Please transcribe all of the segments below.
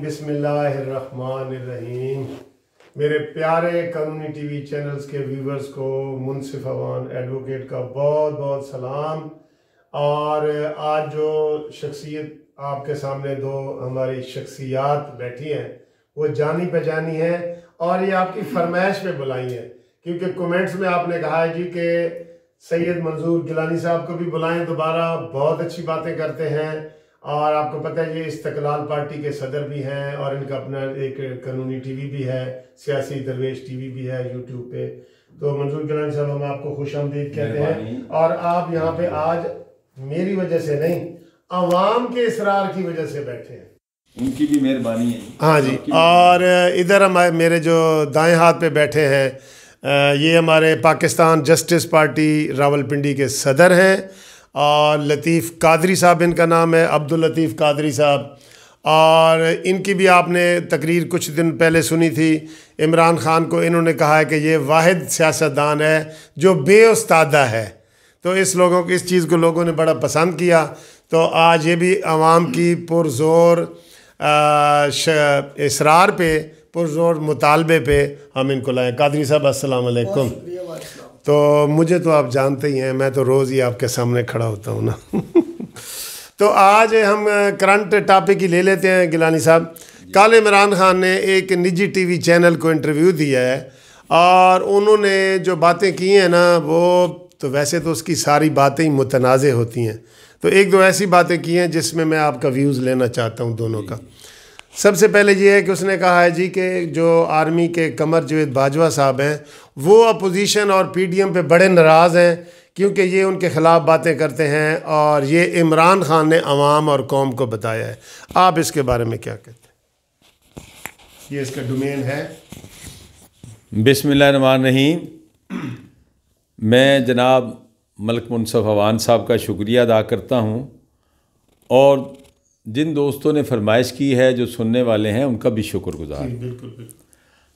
बिस्मिल्लाहिर्रहमानिर्रहीम। मेरे प्यारे कानूनी टीवी चैनल्स के व्यूवर्स को, मुनसिफ अवान एडवोकेट का बहुत बहुत सलाम। और आज जो शख्सियत आपके सामने दो हमारी शख्सियात बैठी हैं, वो जानी पहचानी है और ये आपकी फरमाइश पे बुलाई है। क्योंकि कमेंट्स में आपने कहा है जी कि सैयद मंजूर गिलानी साहब को भी बुलाएँ, दोबारा बहुत अच्छी बातें करते हैं। और आपको पता है ये इस्तकलाल पार्टी के सदर भी हैं और इनका अपना एक कानूनी टीवी भी है सियासी दरवेश टीवी भी है यूट्यूब पे। तो मंजूर गिलानी साहब हम आपको खुश आमदीद कहते हैं। और आप यहाँ पे आज मेरी वजह से नहीं अवाम के इसरार की वजह से बैठे हैं। उनकी भी मेहरबानी है। हाँ जी और इधर हम मेरे जो दाएँ हाथ पे बैठे हैं ये हमारे पाकिस्तान जस्टिस पार्टी रावलपिंडी के सदर हैं। और लतीफ़ कादरी साहब, इनका नाम है अब्दुल लतीफ़ कादरी साहब। और इनकी भी आपने तकरीर कुछ दिन पहले सुनी थी। इमरान ख़ान को इन्होंने कहा है कि ये वाहिद सियासतदान है, जो बेउस्तादा है। तो इस लोगों को, इस चीज़ को लोगों ने बड़ा पसंद किया। तो आज ये भी आवाम की पुरजोर इसरार पे, पुरजोर मुतालबे पे हम इनको लाएँ। कादरी साहब, अस्सलाम वालेकुम। तो मुझे तो आप जानते ही हैं, मैं तो रोज़ ही आपके सामने खड़ा होता हूँ ना। तो आज हम करंट टॉपिक ही ले लेते हैं, गिलानी साहब। कल इमरान खान ने एक निजी टीवी चैनल को इंटरव्यू दिया है, और उन्होंने जो बातें की हैं ना, वो तो वैसे तो उसकी सारी बातें ही मुतनाज़ होती हैं। तो एक दो ऐसी बातें की हैं जिसमें मैं आपका व्यूज़ लेना चाहता हूँ दोनों का। सबसे पहले ये है कि उसने कहा है जी कि जो आर्मी के कमर जवेद बाजवा साहब हैं, वो अपोजिशन और पीडीएम पे बड़े नाराज़ हैं, क्योंकि ये उनके ख़िलाफ़ बातें करते हैं और ये इमरान खान ने अवाम और कौम को बताया है। आप इसके बारे में क्या कहते हैं? ये इसका डोमेन है। बिसमीम मैं जनाब मलक मुनसफ अवान साहब का शुक्रिया अदा करता हूँ और जिन दोस्तों ने फरमाइश की है जो सुनने वाले हैं उनका भी शुक्रगुजार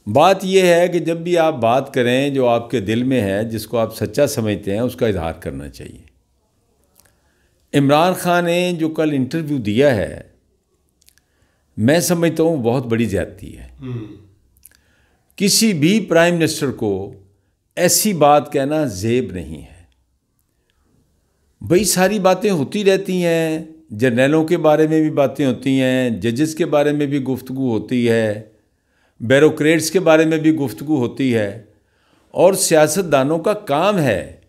बात यह है कि जब भी आप बात करें जो आपके दिल में है जिसको आप सच्चा समझते हैं उसका इजहार करना चाहिए। इमरान खान ने जो कल इंटरव्यू दिया है मैं समझता हूँ बहुत बड़ी ज्यादती है। किसी भी प्राइम मिनिस्टर को ऐसी बात कहना जेब नहीं है। भाई सारी बातें होती रहती हैं। जर्नलों के बारे में भी बातें होती हैं, जजेस के बारे में भी गुफ्तु होती है, बैरोक्रेट्स के बारे में भी गुफ्तु होती है और सियासतदानों का काम है।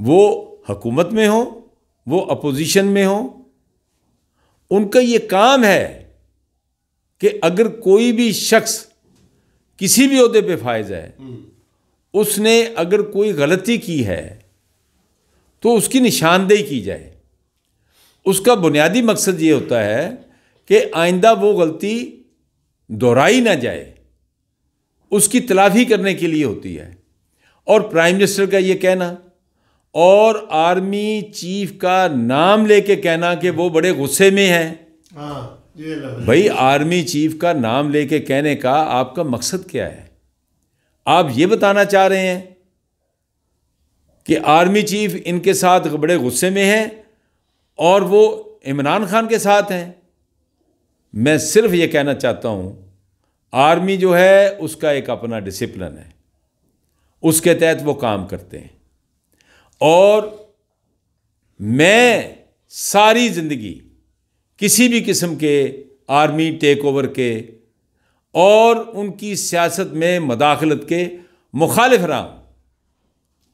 वो हकूमत में हो, वो अपोजिशन में हो, उनका ये काम है कि अगर कोई भी शख्स किसी भी अहदे पे फायज है, उसने अगर कोई गलती की है तो उसकी निशानदेही की जाए। उसका बुनियादी मकसद ये होता है कि आइंदा वो गलती दोहराई ना जाए उसकी तलाफी करने के लिए होती है। और प्राइम मिनिस्टर का ये कहना और आर्मी चीफ का नाम लेके कहना कि वो बड़े गुस्से में है। हाँ, भाई आर्मी चीफ का नाम लेके कहने का आपका मकसद क्या है? आप ये बताना चाह रहे हैं कि आर्मी चीफ इनके साथ बड़े गुस्से में है और वो इमरान खान के साथ हैं। मैं सिर्फ़ ये कहना चाहता हूँ आर्मी जो है उसका एक अपना डिसिप्लिन है। उसके तहत वो काम करते हैं। और मैं सारी ज़िंदगी किसी भी किस्म के आर्मी टेक ओवर के और उनकी सियासत में मदाखलत के मुखालिफ रहा हूँ।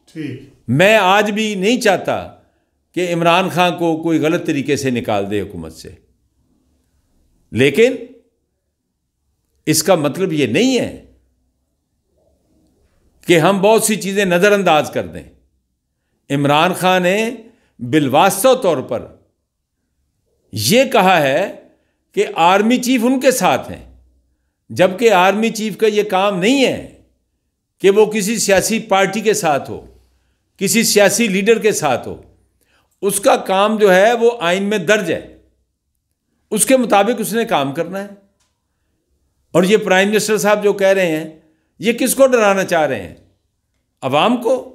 ठीक। मैं आज भी नहीं चाहता कि इमरान खान को कोई गलत तरीके से निकाल दे हुकूमत से। लेकिन इसका मतलब ये नहीं है कि हम बहुत सी चीज़ें नज़रअंदाज कर दें। इमरान खान ने बिलवास्तव तौर पर यह कहा है कि आर्मी चीफ उनके साथ हैं, जबकि आर्मी चीफ का यह काम नहीं है कि वो किसी सियासी पार्टी के साथ हो, किसी सियासी लीडर के साथ हो। उसका काम जो है वो आइन में दर्ज है। उसके मुताबिक उसने काम करना है। और ये प्राइम मिनिस्टर साहब जो कह रहे हैं, ये किसको डराना चाह रहे हैं? अवाम को?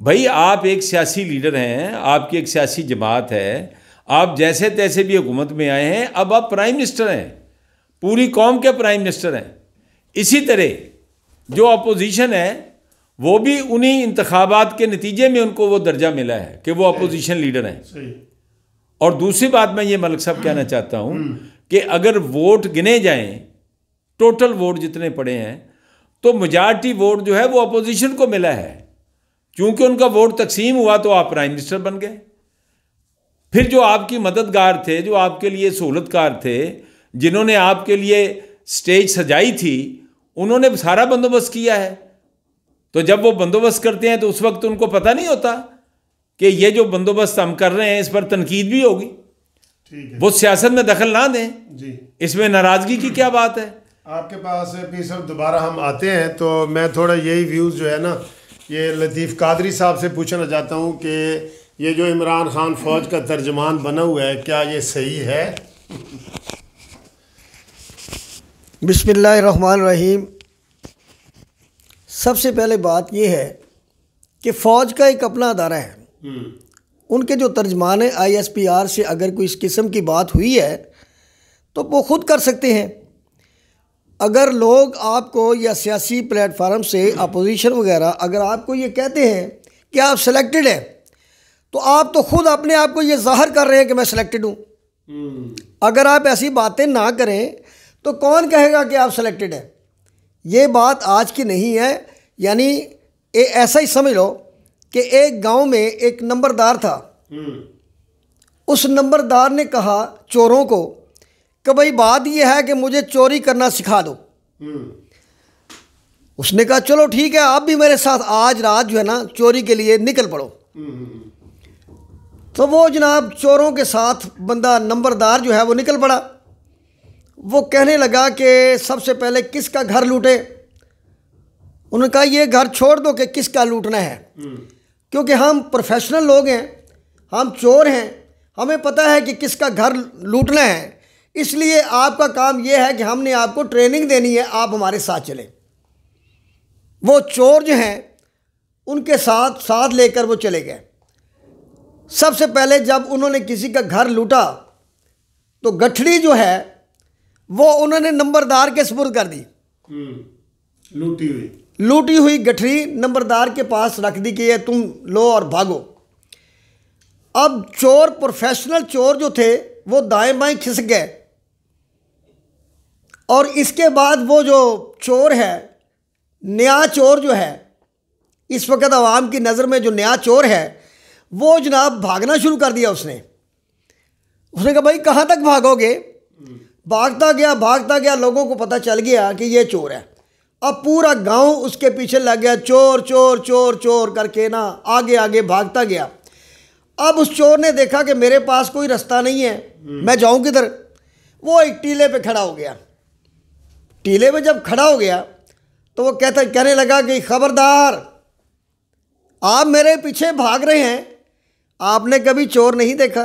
भाई, आप एक सियासी लीडर हैं, आपकी एक सियासी जमात है। आप जैसे तैसे भी हुकूमत में आए हैं, अब आप प्राइम मिनिस्टर हैं। पूरी कौम के प्राइम मिनिस्टर हैं। इसी तरह जो अपोजिशन है वो भी उन्हीं इंतबात के नतीजे में उनको वो दर्जा मिला है कि वो अपोजिशन लीडर हैं। और दूसरी बात मैं ये मलिक साहब कहना चाहता हूँ कि अगर वोट गिने जाएँ टोटल वोट जितने पड़े हैं तो मेजॉरिटी वोट जो है वो अपोजिशन को मिला है। क्योंकि उनका वोट तकसीम हुआ तो आप प्राइम मिनिस्टर बन गए। फिर जो आपकी मददगार थे जो आपके लिए सहूलतकार थे जिन्होंने आपके लिए स्टेज सजाई थी उन्होंने सारा बंदोबस्त किया है। तो जब वो बंदोबस्त करते हैं तो उस वक्त उनको पता नहीं होता कि ये जो बंदोबस्त हम कर रहे हैं इस पर तनकीद भी होगी। वो सियासत में दखल ना दें। जी। इसमें नाराज़गी की क्या बात है? आपके पास पी साहब दोबारा हम आते हैं तो मैं थोड़ा यही व्यूज़ जो है ना ये लतीफ़ कादरी साहब से पूछना चाहता हूँ कि ये जो इमरान खान फ़ौज का तर्जमान बना हुआ है क्या ये सही है? बिसमीम सबसे पहले बात यह है कि फ़ौज का एक अपना अदारा है हम्म। उनके जो तर्जमान है आई एस पी आर से अगर कोई इस किस्म की बात हुई है तो वो खुद कर सकते हैं अगर लोग आपको या सियासी प्लेटफार्म से अपोजिशन वगैरह अगर आपको ये कहते हैं कि आप सिलेक्टेड हैं तो आप तो खुद अपने आप को ये ज़ाहिर कर रहे हैं कि मैं सिलेक्टेड हूँ हम्म। अगर आप ऐसी बातें ना करें तो कौन कहेगा कि आप सिलेक्टेड हैं ये बात आज की नहीं है यानी ए, ऐसा ही समझ लो कि एक गाँव में एक नंबरदार था। हम्म। उस नंबरदार ने कहा चोरों को कि भाई बात यह है कि मुझे चोरी करना सिखा दो। हम्म। उसने कहा चलो ठीक है आप भी मेरे साथ आज रात जो है ना चोरी के लिए निकल पड़ो। तो वो जनाब चोरों के साथ बंदा नंबरदार जो है वो निकल पड़ा। वो कहने लगा कि सबसे पहले किसका घर लूटे? उन्होंने कहा ये घर छोड़ दो कि किसका लूटना है? क्योंकि हम प्रोफेशनल लोग हैं हम चोर हैं हमें पता है कि किसका घर लूटना है। इसलिए आपका काम यह है कि हमने आपको ट्रेनिंग देनी है आप हमारे साथ चलें। वो चोर जो हैं उनके साथ साथ लेकर वो चले गए। सबसे पहले जब उन्होंने किसी का घर लूटा तो गठड़ी जो है वो उन्होंने नंबरदार के सपुर्द कर दी हम्म, लूटी हुई। लूटी हुई गठरी नंबरदार के पास रख दी कि ये तुम लो और भागो। अब चोर प्रोफेशनल चोर जो थे वो दाएँ बाएँ खिसक गए। और इसके बाद वो जो चोर है नया चोर जो है इस वक्त आवाम की नज़र में जो नया चोर है वो जनाब भागना शुरू कर दिया उसने। उसने कहा भाई कहाँ तक भागोगे? भागता गया भागता गया लोगों को पता चल गया कि ये चोर है। अब पूरा गाँव उसके पीछे लग गया चोर चोर चोर चोर करके ना आगे आगे भागता गया। अब उस चोर ने देखा कि मेरे पास कोई रास्ता नहीं है मैं जाऊँ किधर? वो एक टीले पे खड़ा हो गया। टीले पे जब खड़ा हो गया तो वो कहता कहने लगा कि खबरदार आप मेरे पीछे भाग रहे हैं आपने कभी चोर नहीं देखा।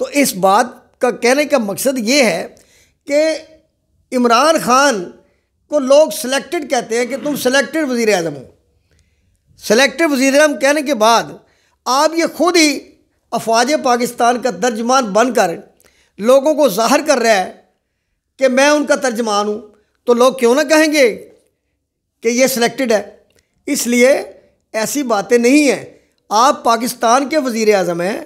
तो इस बात का कहने का मकसद ये है कि इमरान खान को लोग सिलेक्टेड कहते हैं कि तुम सिलेक्टेड वज़ी अजम हो। सिलेक्टेड वज़ी अजम कहने के बाद आप ये खुद ही अफवाज पाकिस्तान का तर्जमान बनकर लोगों को ज़ाहिर कर रहा है कि मैं उनका तर्जमान हूँ। तो लोग क्यों ना कहेंगे कि ये सिलेक्टेड है? इसलिए ऐसी बातें नहीं हैं। आप पाकिस्तान के वज़ी अजम हैं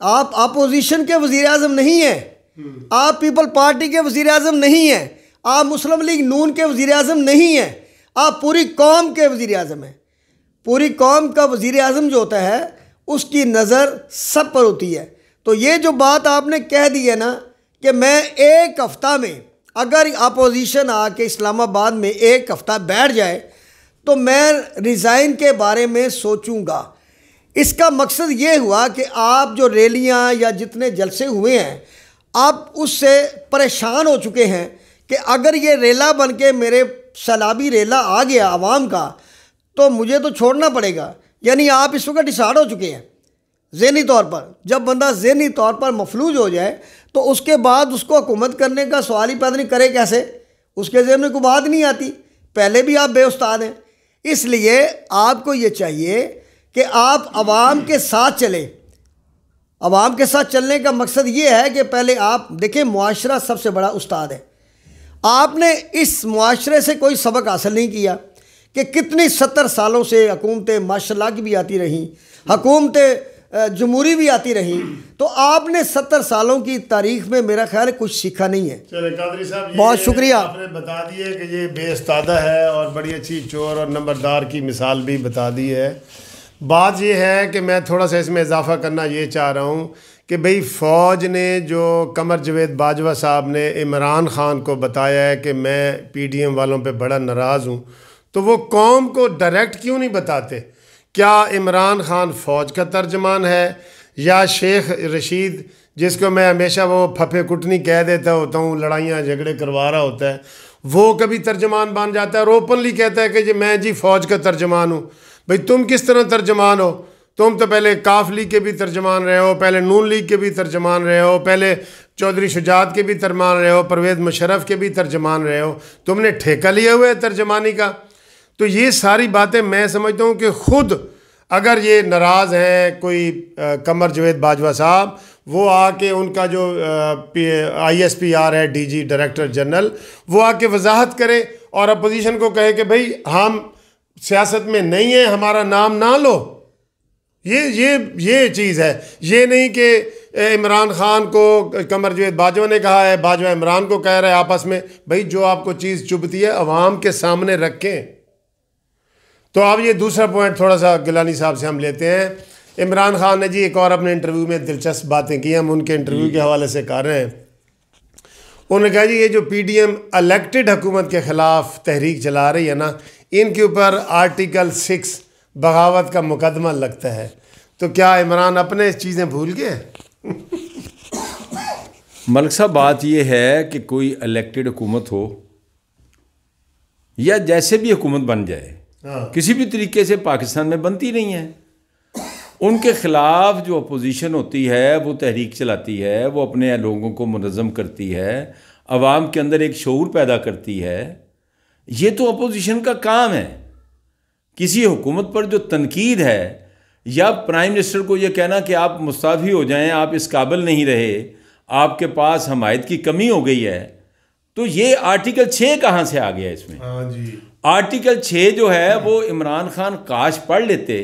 आप अपोजिशन के वज़ीर अजम नहीं हैं। आप पीपल पार्टी के वज़ीर अजम नहीं हैं। आप मुस्लिम लीग नून के वज़ीर अजम नहीं हैं। आप पूरी कौम के वज़ीर अजम हैं। पूरी कौम का वज़ीर अजम जो होता है, उसकी नज़र सब पर होती है। तो ये जो बात आपने कह दी है ना, कि मैं एक हफ़्ता में अगर अपोजिशन आके इस्लामाबाद में एक हफ़्ता बैठ जाए तो मैं रिज़ाइन के बारे में सोचूँगा। इसका मकसद ये हुआ कि आप जो रैलियाँ या जितने जलसे हुए हैं, आप उससे परेशान हो चुके हैं कि अगर ये रेला बन के मेरे सैलाबी रेला आ गया, आवाम का तो मुझे तो छोड़ना पड़ेगा। यानी आप इस वक्त डिसाइड हो चुके हैं जहनी तौर पर। जब बंदा जहनी तौर पर मफलूज हो जाए तो उसके बाद उसको हुकूमत करने का सवाल ही पैदा नहीं करे कैसे? उसके जहन में कोई बात नहीं आती। पहले भी आप बेउस्ताद हैं। इसलिए आपको ये चाहिए कि आप आवाम के साथ चलें। आवाम के साथ चलने का मकसद ये है कि पहले आप देखें मुआशरा सबसे बड़ा उस्ताद है। आपने इस मुआशरे से कोई सबक हासिल नहीं किया कि कितनी सत्तर सालों से हकूमतें माशा की भी आती रहीं हुकूमतें जमहूरी भी आती रहीं। तो आपने सत्तर सालों की तारीख में मेरा ख्याल कुछ सीखा नहीं है। चले कादरी साहब बहुत शुक्रिया। आपने बता दिया कि ये बेस्तादा है और बड़ी अच्छी चोर और नंबरदार की मिसाल भी बता दी है। बात यह है कि मैं थोड़ा सा इसमें इजाफा करना ये चाह रहा हूँ कि भाई फ़ौज ने जो कमर जवेद बाजवा साहब ने इमरान ख़ान को बताया है कि मैं पीडीएम वालों पे बड़ा नाराज़ हूँ तो वो कौम को डायरेक्ट क्यों नहीं बताते? क्या इमरान ख़ान फ़ौज का तर्जमान है? या शेख रशीद, जिसको मैं हमेशा वो फफे कुटनी कह देता होता हूँ, लड़ाइयाँ झगड़े करवा रहा होता है, वो कभी तर्जमान बन जाता है? और ओपनली कहता है कि जी, मैं जी फ़ौज का तर्जमान हूँ। भाई तुम किस तरह तर्जमान हो? तुम तो पहले काफ लीग के भी तर्जमान रहे हो पहले नून लीग के भी तर्जमान रहे हो पहले चौधरी शुजात के भी तर्जमान रहे हो परवेज़ मुशरफ के भी तर्जमान रहे हो। तुमने ठेका लिया हुआ है तर्जमानी का। तो ये सारी बातें मैं समझता हूँ कि ख़ुद अगर ये नाराज़ हैं कोई आ, कमर जवेद बाजवा साहब वो आके उनका जो आई एस पी आर है डी जी डायरेक्टर जनरल वो आके वजाहत करे और अपोजिशन को कहे कि भाई हम सियासत में नहीं है हमारा नाम ना लो। ये ये ये चीज़ है। ये नहीं कि इमरान खान को कमर जवेद बाजवा ने कहा है बाजवा इमरान को कह रहा है आपस में भाई जो आपको चीज़ चुभती है अवाम के सामने रखें। तो अब ये दूसरा पॉइंट थोड़ा सा गिलानी साहब से हम लेते हैं। इमरान खान ने जी एक और अपने इंटरव्यू में दिलचस्प बातें की हम उनके इंटरव्यू के हवाले से कर रहे हैं। उन्होंने कहा जी ये जो पी डी एम अलेक्टेड हुकूमत के ख़िलाफ़ तहरीक चला रही है ना इनके ऊपर आर्टिकल सिक्स बगावत का मुकदमा लगता है। तो क्या इमरान अपने चीज़ें भूल गए? मलिक साहब बात यह है कि कोई इलेक्टेड हुकूमत हो या जैसे भी हुकूमत बन जाए हाँ। किसी भी तरीके से पाकिस्तान में बनती नहीं है। उनके ख़िलाफ़ जो अपोजिशन होती है वो तहरीक चलाती है वो अपने लोगों को मनज़म करती है आवाम के अंदर एक शूर पैदा करती है। ये तो अपोजिशन का काम है। किसी हुकूमत पर जो तनकीद है या प्राइम मिनिस्टर को यह कहना कि आप मुस्ताफ़ी हो जाएँ आप इस काबिल नहीं रहे आपके पास हमायत की कमी हो गई है तो ये आर्टिकल छः कहाँ से आ गया इसमें? हाँ जी। आर्टिकल छः जो है वो इमरान खान काश पढ़ लेते।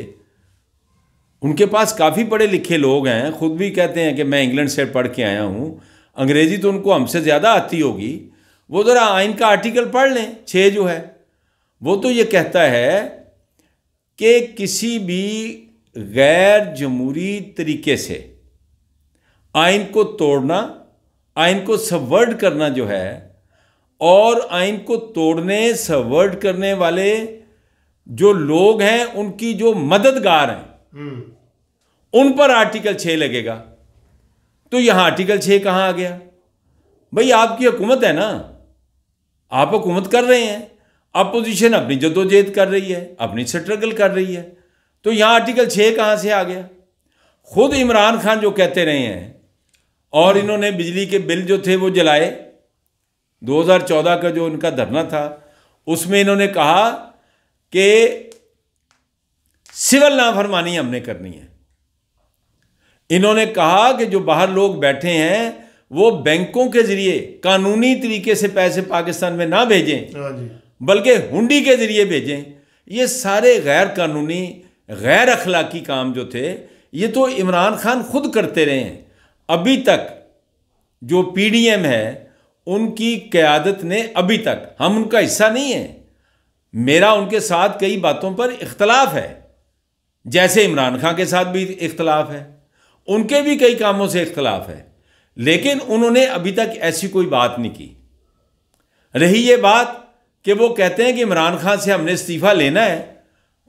उनके पास काफ़ी पढ़े लिखे लोग हैं खुद भी कहते हैं कि मैं इंग्लैंड से पढ़ के आया हूँ अंग्रेज़ी तो उनको हमसे ज़्यादा आती होगी वो ज़रा आइन का आर्टिकल पढ़ लें छः जो है। वो तो ये कहता है कि किसी भी गैर जमहूरी तरीके से आइन को तोड़ना आइन को सबवर्ड करना जो है और आइन को तोड़ने सबवर्ड करने वाले जो लोग हैं उनकी जो मददगार हैं हम्म। उन पर आर्टिकल छः लगेगा। तो यहाँ आर्टिकल छः कहाँ आ गया? भाई आपकी हुकूमत है ना। आप हुकूमत कर रहे हैं अपोजिशन अपनी जदोजहद कर रही है, अपनी स्ट्रगल कर रही है। तो यहाँ आर्टिकल छः कहाँ से आ गया? खुद इमरान खान जो कहते रहे हैं, और इन्होंने बिजली के बिल जो थे वो जलाए। 2014 का जो इनका धरना था, उसमें इन्होंने कहा कि सिविल नाफरमानी हमने करनी है। इन्होंने कहा कि जो बाहर लोग बैठे हैं वो बैंकों के ज़रिए कानूनी तरीके से पैसे पाकिस्तान में ना भेजें हाँ बल्कि हुंडी के ज़रिए भेजें ये सारे गैर कानूनी गैर अखलाकी काम जो थे ये तो इमरान खान खुद करते रहे हैं। अभी तक जो पीडीएम है उनकी क़्यादत ने अभी तक हम उनका हिस्सा नहीं है। मेरा उनके साथ कई बातों पर इख्तलाफ है जैसे इमरान खान के साथ भी इख्तलाफ है उनके भी कई कामों से इख्तलाफ है। लेकिन उन्होंने अभी तक ऐसी कोई बात नहीं की। रही ये बात कि वो कहते हैं कि इमरान खान से हमने इस्तीफ़ा लेना है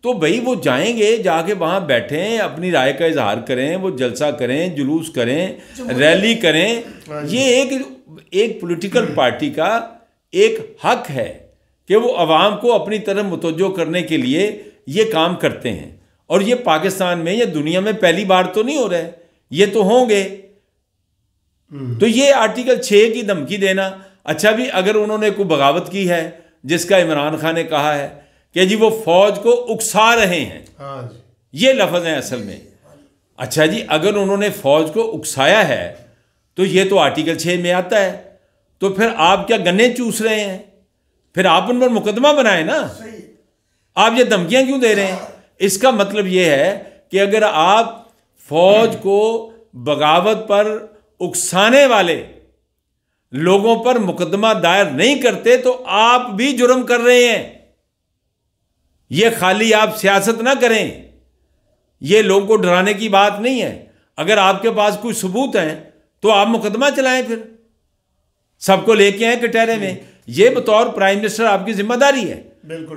तो भाई वो जाएँगे जाके वहाँ बैठें अपनी राय का इजहार करें वो जलसा करें जुलूस करें रैली करें। हाँ ये एक एक पॉलिटिकल पार्टी का एक हक है कि वो आवाम को अपनी तरफ़ मुतवजो करने के लिए ये काम करते हैं। और ये पाकिस्तान में या दुनिया में पहली बार तो नहीं हो रहा है ये तो होंगे। तो ये आर्टिकल छः की धमकी देना अच्छा भी अगर उन्होंने कोई बगावत की है जिसका इमरान खान ने कहा है कि जी वो फौज को उकसा रहे हैं। हाँ ये लफज हैं असल में। अच्छा जी अगर उन्होंने फौज को उकसाया है तो ये तो आर्टिकल छः में आता है। तो फिर आप क्या गन्ने चूस रहे हैं? फिर आप उन पर मुकदमा बनाए ना? आप ये धमकियाँ क्यों दे रहे हैं। इसका मतलब ये है कि अगर आप फौज को बगावत पर उकसाने वाले लोगों पर मुकदमा दायर नहीं करते तो आप भी जुर्म कर रहे हैं। यह खाली आप सियासत ना करें। यह लोगों को डराने की बात नहीं है। अगर आपके पास कोई सबूत हैं तो आप मुकदमा चलाएँ फिर। सबको लेके आए कटहरे में। यह बतौर प्राइम मिनिस्टर आपकी ज़िम्मेदारी है।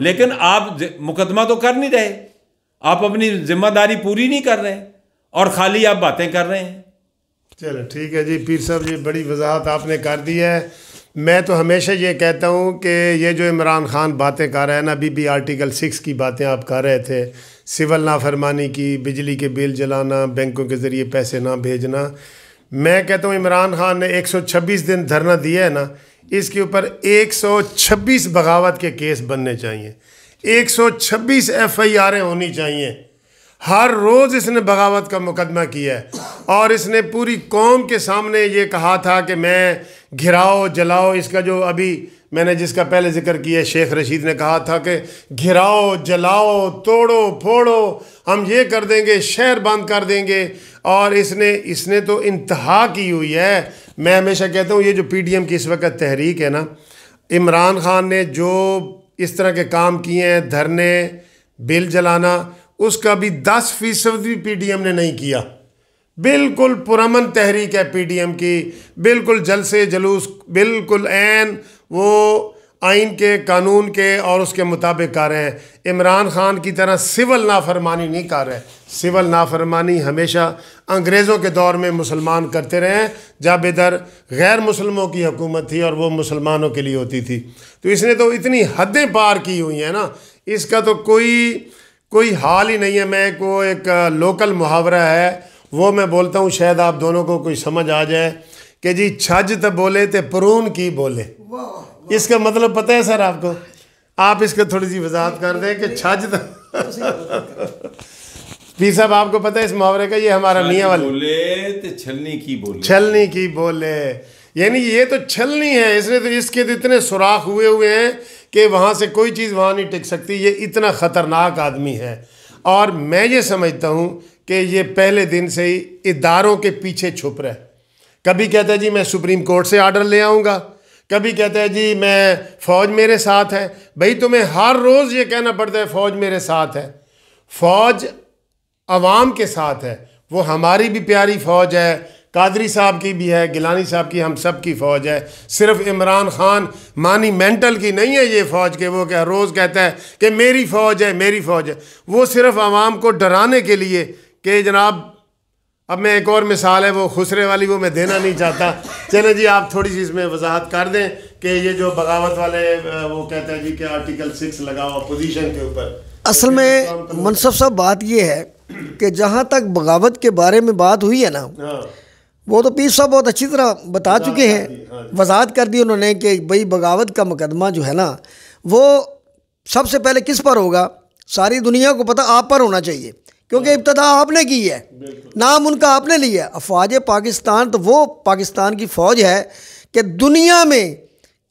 लेकिन आप मुकदमा तो कर नहीं रहे। आप अपनी ज़िम्मेदारी पूरी नहीं कर रहे और खाली आप बातें कर रहे हैं। चलो ठीक है जी, पीर साहब जी, बड़ी वजाहत आपने कर दी है। मैं तो हमेशा ये कहता हूँ कि ये जो इमरान खान बातें कर रहे हैं ना अभी भी आर्टिकल सिक्स की बातें आप कर रहे थे, सिविल नाफरमानी की, बिजली के बिल जलाना, बैंकों के ज़रिए पैसे ना भेजना। मैं कहता हूँ इमरान खान ने 126 दिन धरना दिया है ना, इसके ऊपर 126 बगावत के केस बनने चाहिए। 126 एफ़ आई आरें होनी चाहिए। हर रोज़ इसने बगावत का मुकदमा किया है। और इसने पूरी कौम के सामने ये कहा था कि मैं घिराओ, जलाओ। इसका जो अभी मैंने जिसका पहले ज़िक्र किया, शेख रशीद ने कहा था कि घिराओ, जलाओ, तोड़ो, फोड़ो, हम ये कर देंगे, शहर बंद कर देंगे। और इसने इसने तो इंतहा की हुई है। मैं हमेशा कहता हूँ, ये जो पीडीएम की इस वक्त तहरीक है ना, इमरान खान ने जो इस तरह के काम किए हैं, धरने, बिल जलाना उसका भी दस फ़ीसद भी पीडीएम ने नहीं किया। बिल्कुल पुरमन तहरीक है पीडीएम की। बिल्कुल जलसे जलूस, बिल्कुल एन वो आइन के, कानून के और उसके मुताबिक कर रहे हैं। इमरान खान की तरह सिविल नाफरमानी नहीं कर रहे। सिविल नाफरमानी हमेशा अंग्रेज़ों के दौर में मुसलमान करते रहे हैं, जब इधर गैर मुसलमों की हुकूमत थी और वो मुसलमानों के लिए होती थी। तो इसने तो इतनी हदें पार की हुई हैं ना। इसका तो कोई कोई हाल ही नहीं है मैं को एक लोकल मुहावरा है वो मैं बोलता हूँ शायद आप दोनों को कोई समझ आ जाए कि जी छज तो बोले तो परून की बोले। इसका मतलब पता है सर आपको? आप इसको थोड़ी सी वजाहत कर दें कि छज तो पी साहब आपको पता है इस मुहावरे का ये हमारा मियाँ वाले बोले तो छलनी की बोले। छलनी की बोले। यानी ये तो छलनी है इसने तो इसके तो इतने सुराख हुए हुए हैं कि वहाँ से कोई चीज़ वहाँ नहीं टिक सकती, ये इतना ख़तरनाक आदमी है। और मैं ये समझता हूँ कि ये पहले दिन से ही इदारों के पीछे छुप रहा है। कभी कहता है, जी, मैं सुप्रीम कोर्ट से आर्डर ले आऊँगा। कभी कहता है, जी, मैं फ़ौज मेरे साथ है। भाई, तुम्हें हर रोज़ ये कहना पड़ता है, फ़ौज मेरे साथ है। फ़ौज आवाम के साथ है। वो हमारी भी प्यारी फ़ौज है कादरी साहब की भी है गिलानी साहब की हम सब की फ़ौज है। सिर्फ़ इमरान खान मानी मेंटल की नहीं है ये फ़ौज के वो क्या रोज़ कहता है कि मेरी फ़ौज है मेरी फ़ौज है। वो सिर्फ़ आवाम को डराने के लिए कि जनाब अब मैं एक और मिसाल है वो खुसरे वाली वो मैं देना नहीं चाहता। चले जी आप थोड़ी सी इसमें वजाहत कर दें कि ये जो बगावत वाले वो कहते हैं जी कि आर्टिकल सिक्स लगाओ अपोजिशन के ऊपर। असल में मनसफ साहब बात ये है कि जहाँ तक बगावत के बारे में बात हुई है ना हाँ। वो तो पीर साहब बहुत अच्छी तरह बता चुके हैं। हाँ वजाहत कर दी उन्होंने कि भाई बगावत का मुकदमा जो है ना वो सबसे पहले किस पर होगा? सारी दुनिया को पता आप पर होना चाहिए क्योंकि इब्तदा आपने की है। नाम उनका आपने लिया है। अफवाज पाकिस्तान तो वो पाकिस्तान की फ़ौज है कि दुनिया में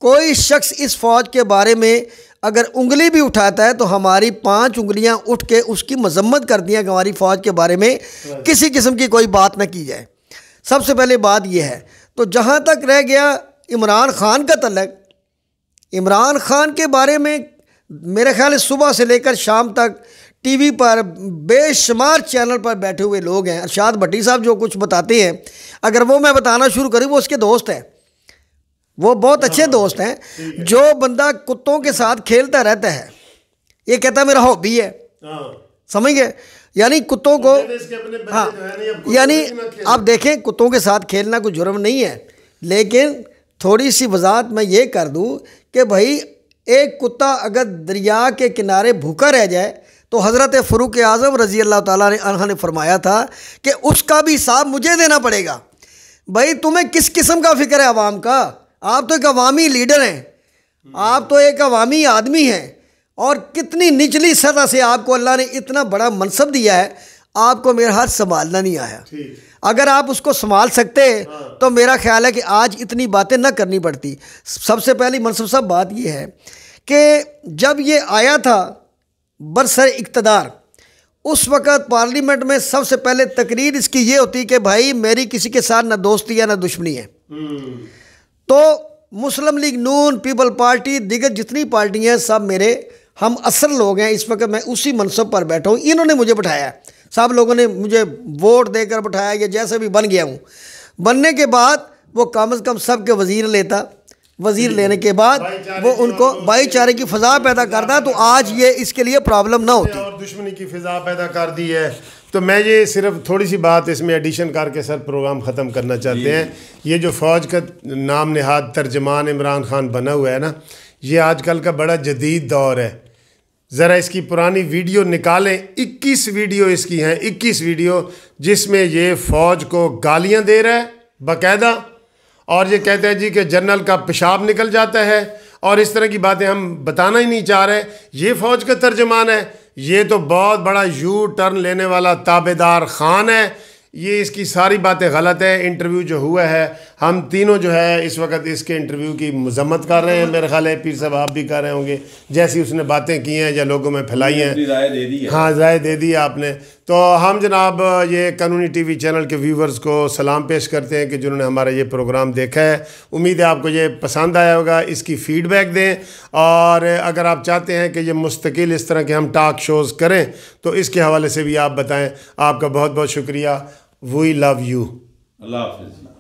कोई शख्स इस फ़ौज के बारे में अगर उंगली भी उठाता है तो हमारी पाँच उंगलियाँ उठ के उसकी मजम्मत कर दिया कि हमारी फ़ौज के बारे में किसी किस्म की कोई बात न की जाए। सबसे पहले बात यह है तो जहाँ तक रह गया इमरान ख़ान का तलक इमरान ख़ान के बारे में मेरे ख्याल है सुबह से लेकर शाम तक टीवी पर बेशुमार चैनल पर बैठे हुए लोग हैं। अरशाद भट्टी साहब जो कुछ बताते हैं अगर वो मैं बताना शुरू करूँ वो उसके दोस्त हैं। वो बहुत अच्छे हाँ, दोस्त हैं। जो बंदा कुत्तों के साथ खेलता रहता है। ये कहता है मेरा हॉबी है। हाँ। समझ गए? यानी कुत्तों को हाँ यानी आप देखें कुत्तों के साथ खेलना कोई जुर्म नहीं है। लेकिन थोड़ी सी वजाहत मैं ये कर दूँ कि भाई एक कुत्ता अगर दरिया के किनारे भूखा रह जाए तो हज़रत फ़रूक आज़म रज़ी अल्लाह ताला ने ने फरमाया था कि उसका भी हिसाब मुझे देना पड़ेगा। भाई तुम्हें किस किस्म का फ़िक्र है आवाम का? आप तो एक अवामी लीडर हैं। आप तो एक अवामी आदमी हैं। और कितनी निचली सतह से आपको अल्लाह ने इतना बड़ा मनसब दिया है आपको मेरा हाथ संभालना नहीं आया अगर आप उसको संभाल सकते हाँ। तो मेरा ख्याल है कि आज इतनी बातें ना करनी पड़ती सबसे पहली मनसूब साहब बात यह है कि जब ये आया था बरसर इकतदार उस वक़्त पार्लियामेंट में सबसे पहले तकरीर इसकी ये होती कि भाई मेरी किसी के साथ ना दोस्ती है ना दुश्मनी है हम्म। तो मुस्लिम लीग नून पीपल पार्टी दिगर जितनी पार्टियाँ हैं सब मेरे हम असल लोग हैं इस वक्त मैं उसी मनसब पर बैठा हूँ। इन्होंने मुझे बैठाया। सब लोगों ने मुझे वोट देकर बैठाया या जैसे भी बन गया हूँ। बनने के बाद वो कम अज़ कम सब के वज़ीर लेता। वज़ीर लेने के बाद वो उनको भाईचारे की फ़जा पैदा करता तो आज ये इसके लिए प्रॉब्लम ना होती। और दुश्मनी की फ़जा पैदा कर दी है। तो मैं ये सिर्फ़ थोड़ी सी बात इसमें एडिशन करके सर प्रोग्राम ख़त्म करना चाहते हैं। ये जो फ़ौज का नाम नहाद तर्जमान इमरान खान बना हुआ है ना ये आजकल का बड़ा जदीद दौर है। ज़रा इसकी पुरानी वीडियो निकालें। 21 वीडियो इसकी हैं 21 वीडियो जिसमें ये फ़ौज को गालियाँ दे रहा है, बाकायदा। और ये कहते हैं जी कि जनरल का पेशाब निकल जाता है और इस तरह की बातें हम बताना ही नहीं चाह रहे। ये फ़ौज का तर्जमान है। ये तो बहुत बड़ा यू टर्न लेने वाला ताबेदार खान है। ये इसकी सारी बातें गलत है। इंटरव्यू जो हुआ है हम तीनों जो है इस वक्त इसके इंटरव्यू की मजम्मत कर रहे हैं। मेरे ख्याल है पीर साहब आप भी कर रहे होंगे। जैसी उसने बातें की हैं या लोगों में फैलाई हैं। दे दी हाँ। राय दे दी आपने। तो हम जनाब ये कानूनी टीवी चैनल के व्यूवर्स को सलाम पेश करते हैं कि जिन्होंने हमारा ये प्रोग्राम देखा है। उम्मीद है आपको ये पसंद आया होगा। इसकी फ़ीडबैक दें। और अगर आप चाहते हैं कि ये मुस्तकिल इस तरह के हम टाक शोज़ करें तो इसके हवाले से भी आप बताएँ। आपका बहुत बहुत शुक्रिया। वी लव यू अल्लाह हाफिज़।